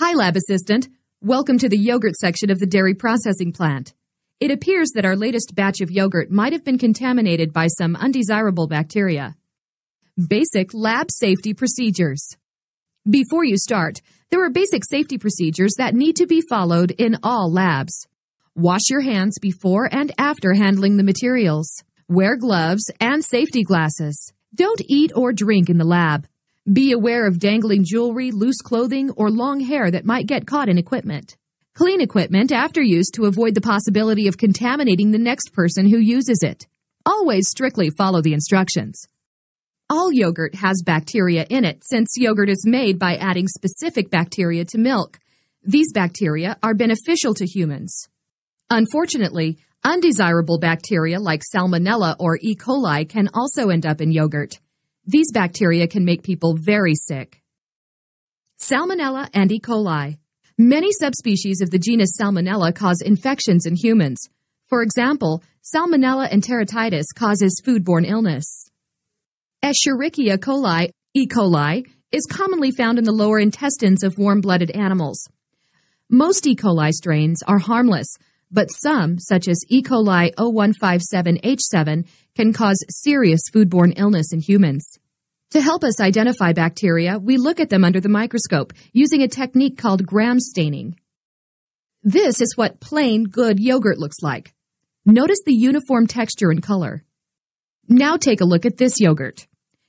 Hi, Lab Assistant. Welcome to the yogurt section of the dairy processing plant. It appears that our latest batch of yogurt might have been contaminated by some undesirable bacteria. Basic lab safety procedures. Before you start, there are basic safety procedures that need to be followed in all labs. Wash your hands before and after handling the materials. Wear gloves and safety glasses. Don't eat or drink in the lab. Be aware of dangling jewelry, loose clothing, or long hair that might get caught in equipment. Clean equipment after use to avoid the possibility of contaminating the next person who uses it. Always strictly follow the instructions. All yogurt has bacteria in it since yogurt is made by adding specific bacteria to milk. These bacteria are beneficial to humans. Unfortunately, undesirable bacteria like Salmonella or E. coli can also end up in yogurt. These bacteria can make people very sick. Salmonella and E. coli. Many subspecies of the genus Salmonella cause infections in humans. For example, Salmonella enteritidis causes foodborne illness. Escherichia coli, E. coli, is commonly found in the lower intestines of warm-blooded animals. Most E. coli strains are harmless, but some, such as E. coli 0157H7, can cause serious foodborne illness in humans. To help us identify bacteria, we look at them under the microscope using a technique called gram staining. This is what plain, good yogurt looks like. Notice the uniform texture and color. Now take a look at this yogurt.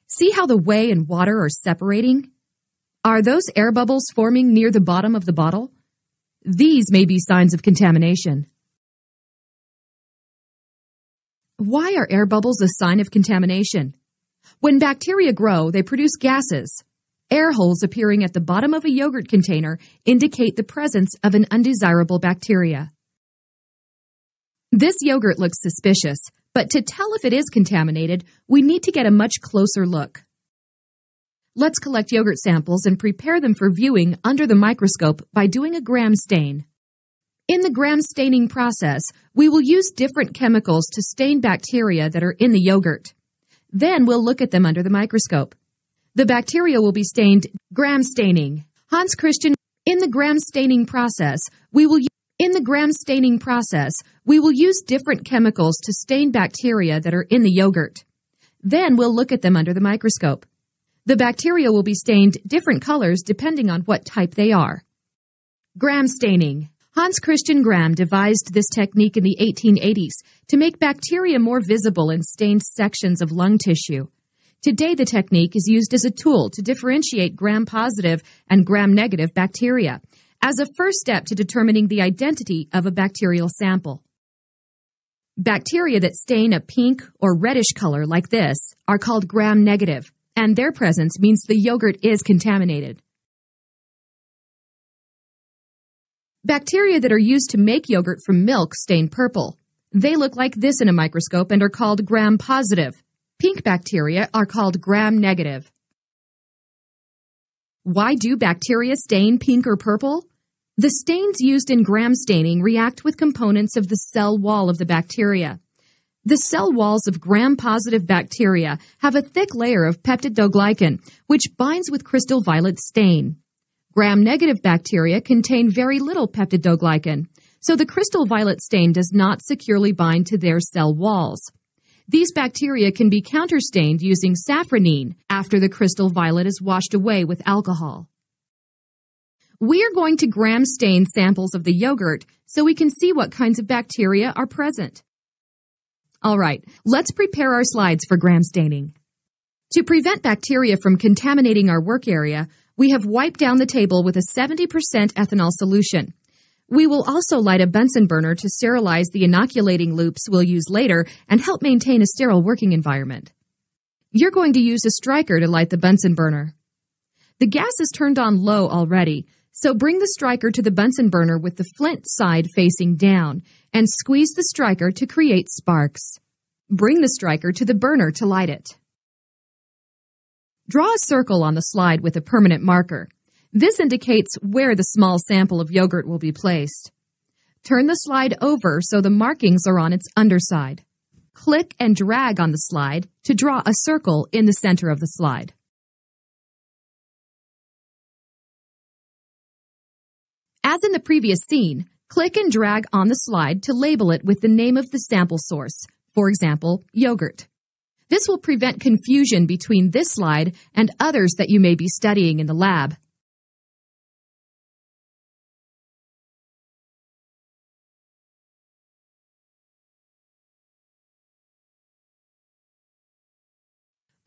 See how the whey and water are separating? Are those air bubbles forming near the bottom of the bottle? These may be signs of contamination. Why are air bubbles a sign of contamination? When bacteria grow, they produce gases. Air holes appearing at the bottom of a yogurt container indicate the presence of an undesirable bacteria. This yogurt looks suspicious, but to tell if it is contaminated, we need to get a much closer look. Let's collect yogurt samples and prepare them for viewing under the microscope by doing a gram stain. In the gram staining process, we will use different chemicals to stain bacteria that are in the yogurt. Then we'll look at them under the microscope. The bacteria will be stained gram staining. Hans Christian, in the gram staining process, we will in the gram staining process, we will use different chemicals to stain bacteria that are in the yogurt. Then we'll look at them under the microscope. The bacteria will be stained different colors depending on what type they are. Gram staining. Hans Christian Gram devised this technique in the 1880s to make bacteria more visible in stained sections of lung tissue. Today, the technique is used as a tool to differentiate gram positive and gram negative bacteria as a first step to determining the identity of a bacterial sample. Bacteria that stain a pink or reddish color like this are called gram negative, and their presence means the yogurt is contaminated. Bacteria that are used to make yogurt from milk stain purple. They look like this in a microscope and are called gram positive. Pink bacteria are called gram negative. Why do bacteria stain pink or purple? The stains used in gram staining react with components of the cell wall of the bacteria. The cell walls of gram-positive bacteria have a thick layer of peptidoglycan, which binds with crystal violet stain. Gram-negative bacteria contain very little peptidoglycan, so the crystal violet stain does not securely bind to their cell walls. These bacteria can be counterstained using safranine after the crystal violet is washed away with alcohol. We are going to gram stain samples of the yogurt so we can see what kinds of bacteria are present. All right, let's prepare our slides for gram staining. To prevent bacteria from contaminating our work area, we have wiped down the table with a 70% ethanol solution. We will also light a Bunsen burner to sterilize the inoculating loops we'll use later and help maintain a sterile working environment. You're going to use a striker to light the Bunsen burner. The gas is turned on low already, so bring the striker to the Bunsen burner with the flint side facing down and squeeze the striker to create sparks. Bring the striker to the burner to light it. Draw a circle on the slide with a permanent marker. This indicates where the small sample of yogurt will be placed. Turn the slide over so the markings are on its underside. Click and drag on the slide to draw a circle in the center of the slide. As in the previous scene, click and drag on the slide to label it with the name of the sample source, for example, yogurt. This will prevent confusion between this slide and others that you may be studying in the lab.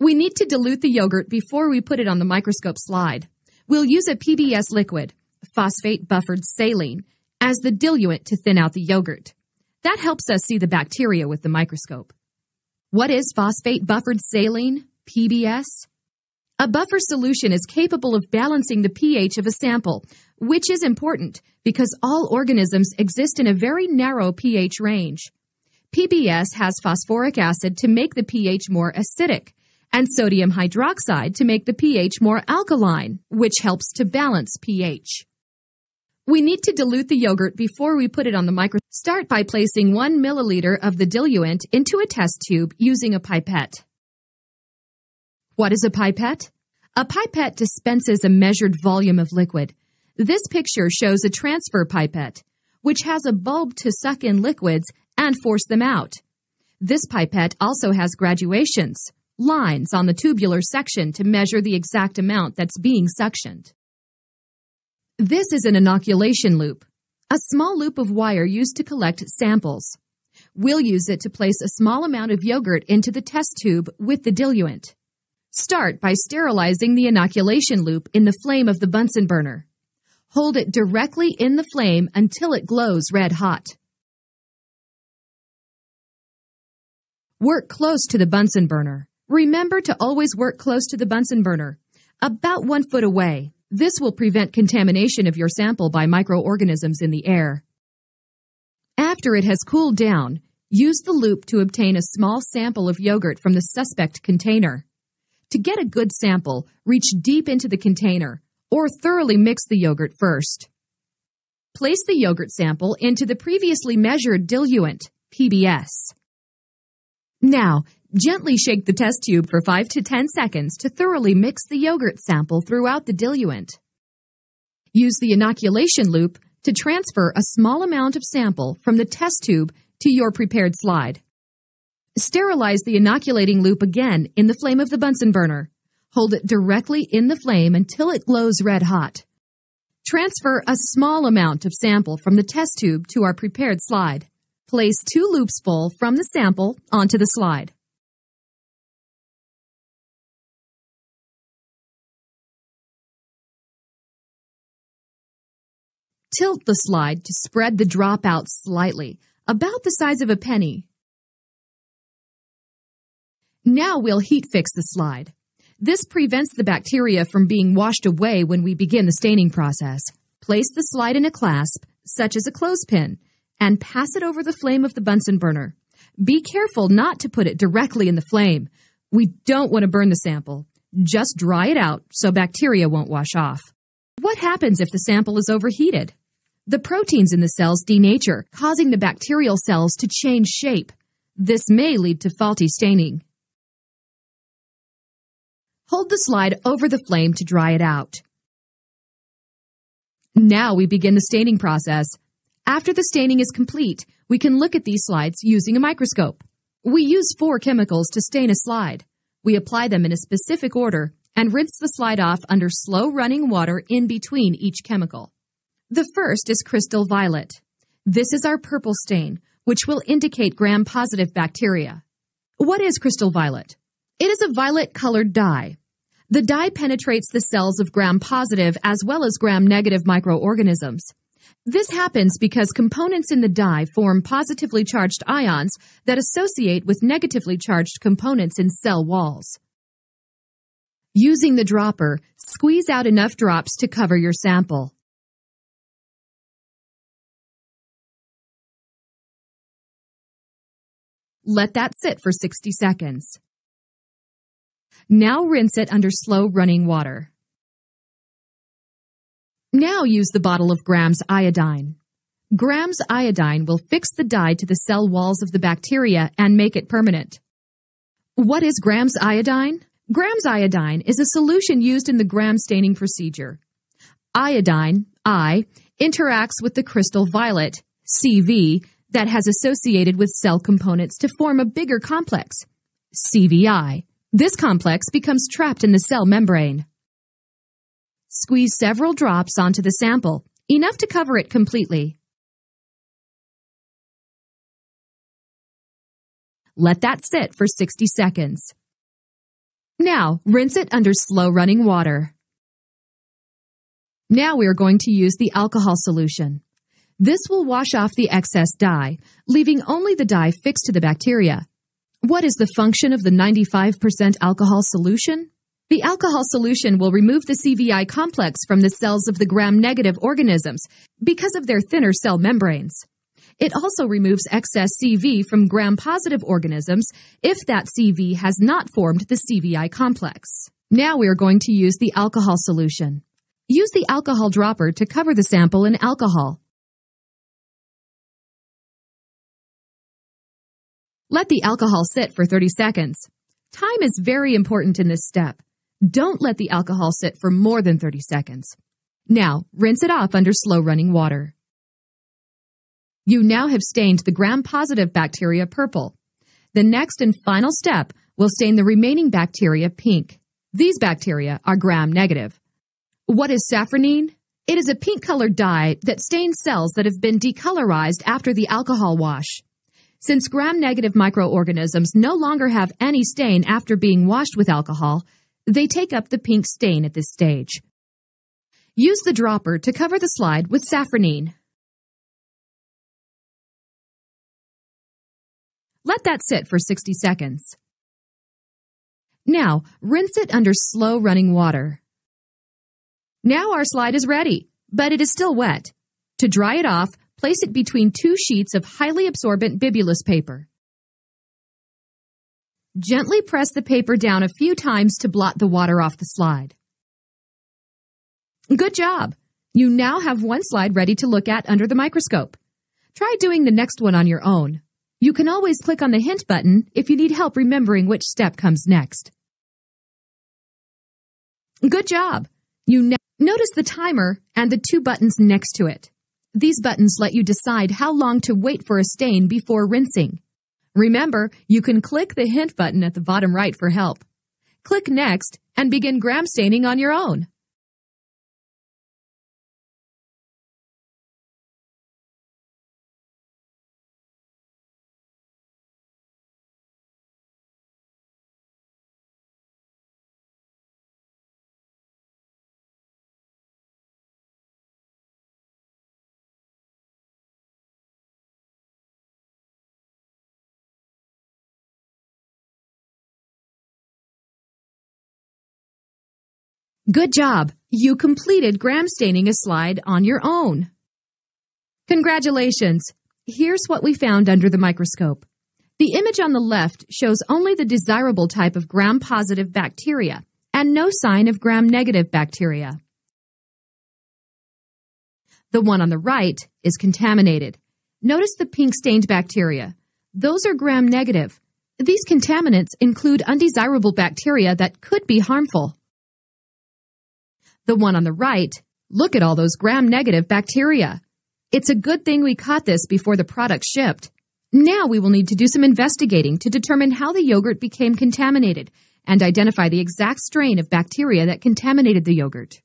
We need to dilute the yogurt before we put it on the microscope slide. We'll use a PBS liquid, phosphate buffered saline, as the diluent to thin out the yogurt. That helps us see the bacteria with the microscope. What is phosphate buffered saline, PBS? A buffer solution is capable of balancing the pH of a sample, which is important because all organisms exist in a very narrow pH range. PBS has phosphoric acid to make the pH more acidic and sodium hydroxide to make the pH more alkaline, which helps to balance pH. We need to dilute the yogurt before we put it on the micro. Start by placing 1 milliliter of the diluent into a test tube using a pipette. What is a pipette? A pipette dispenses a measured volume of liquid. This picture shows a transfer pipette, which has a bulb to suck in liquids and force them out. This pipette also has graduations lines on the tubular section to measure the exact amount that's being suctioned. This is an inoculation loop, a small loop of wire used to collect samples. We'll use it to place a small amount of yogurt into the test tube with the diluent. Start by sterilizing the inoculation loop in the flame of the Bunsen burner. Hold it directly in the flame until it glows red hot. Work close to the Bunsen burner. Remember to always work close to the Bunsen burner, about one foot away. This will prevent contamination of your sample by microorganisms in the air. After it has cooled down, use the loop to obtain a small sample of yogurt from the suspect container. To get a good sample, reach deep into the container or thoroughly mix the yogurt first. Place the yogurt sample into the previously measured diluent, PBS. Now, Gently shake the test tube for 5 to 10 seconds to thoroughly mix the yogurt sample throughout the diluent. Use the inoculation loop to transfer a small amount of sample from the test tube to your prepared slide. Sterilize the inoculating loop again in the flame of the Bunsen burner. Hold it directly in the flame until it glows red hot. Transfer a small amount of sample from the test tube to our prepared slide. Place two loops full from the sample onto the slide. Tilt the slide to spread the drop out slightly, about the size of a penny. Now we'll heat fix the slide. This prevents the bacteria from being washed away when we begin the staining process. Place the slide in a clasp, such as a clothespin, and pass it over the flame of the Bunsen burner. Be careful not to put it directly in the flame. We don't want to burn the sample. Just dry it out so bacteria won't wash off. What happens if the sample is overheated? The proteins in the cells denature, causing the bacterial cells to change shape. This may lead to faulty staining. Hold the slide over the flame to dry it out. Now we begin the staining process. After the staining is complete, we can look at these slides using a microscope. We use four chemicals to stain a slide. We apply them in a specific order and rinse the slide off under slow running water in between each chemical. The first is crystal violet. This is our purple stain, which will indicate gram-positive bacteria. What is crystal violet? It is a violet-colored dye. The dye penetrates the cells of gram-positive as well as gram-negative microorganisms. This happens because components in the dye form positively charged ions that associate with negatively charged components in cell walls. Using the dropper, squeeze out enough drops to cover your sample. Let that sit for 60 seconds. Now rinse it under slow running water. Now use the bottle of Grams iodine. Grams iodine will fix the dye to the cell walls of the bacteria and make it permanent. What is Grams iodine? Grams iodine is a solution used in the gram staining procedure. Iodine, I, interacts with the crystal violet, CV, that has associated with cell components to form a bigger complex, CVI. This complex becomes trapped in the cell membrane. Squeeze several drops onto the sample, enough to cover it completely. Let that sit for 60 seconds. Now, rinse it under slow running water. Now we are going to use the alcohol solution. This will wash off the excess dye, leaving only the dye fixed to the bacteria. What is the function of the 95% alcohol solution? The alcohol solution will remove the CVI complex from the cells of the gram-negative organisms because of their thinner cell membranes. It also removes excess CV from gram-positive organisms if that CV has not formed the CVI complex. Now we are going to use the alcohol solution. Use the alcohol dropper to cover the sample in alcohol. Let the alcohol sit for 30 seconds. Time is very important in this step. Don't let the alcohol sit for more than 30 seconds. Now, rinse it off under slow running water. You now have stained the gram-positive bacteria purple. The next and final step will stain the remaining bacteria pink. These bacteria are gram-negative. What is safranine? It is a pink-colored dye that stains cells that have been decolorized after the alcohol wash. Since gram-negative microorganisms no longer have any stain after being washed with alcohol, they take up the pink stain at this stage. Use the dropper to cover the slide with safranine. Let that sit for 60 seconds. Now, rinse it under slow running water. Now our slide is ready, but it is still wet. To dry it off, place it between two sheets of highly absorbent bibulous paper. Gently press the paper down a few times to blot the water off the slide. Good job! You now have one slide ready to look at under the microscope. Try doing the next one on your own. You can always click on the hint button if you need help remembering which step comes next. Good job! You notice the timer and the two buttons next to it. These buttons let you decide how long to wait for a stain before rinsing. Remember, you can click the hint button at the bottom right for help. Click Next and begin gram staining on your own. Good job! You completed gram staining a slide on your own. Congratulations! Here's what we found under the microscope. The image on the left shows only the desirable type of gram-positive bacteria and no sign of gram-negative bacteria. The one on the right is contaminated. Notice the pink-stained bacteria. Those are gram-negative. These contaminants include undesirable bacteria that could be harmful. The one on the right, look at all those gram-negative bacteria. It's a good thing we caught this before the product shipped. Now we will need to do some investigating to determine how the yogurt became contaminated and identify the exact strain of bacteria that contaminated the yogurt.